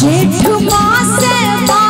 जेठ मास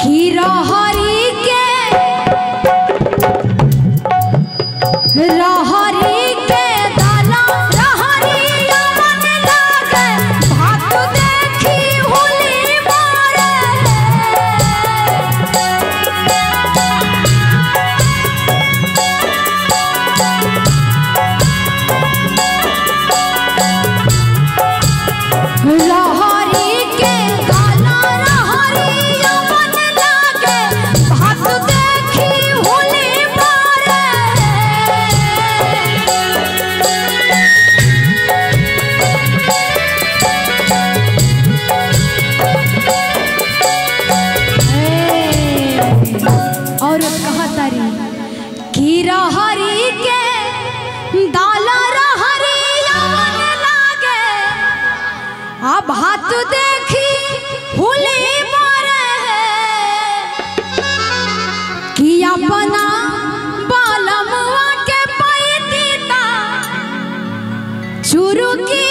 खीरा हरी के रहरी के दाना रहरी अमन लागे भात देखी होली मारे रहरी हाथ देखी हुली मारे बालम के पैदा शुरू की